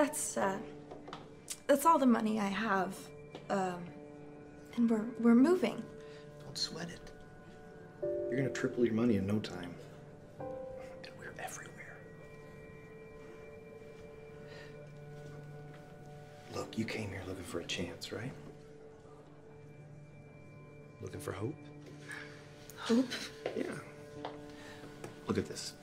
That's uh, that's all the money I have. Um, and we're we're moving. Don't sweat it. You're gonna triple your money in no time. And we're everywhere. Look, you came here looking for a chance, right? Looking for hope? Hope. Yeah. Look at this.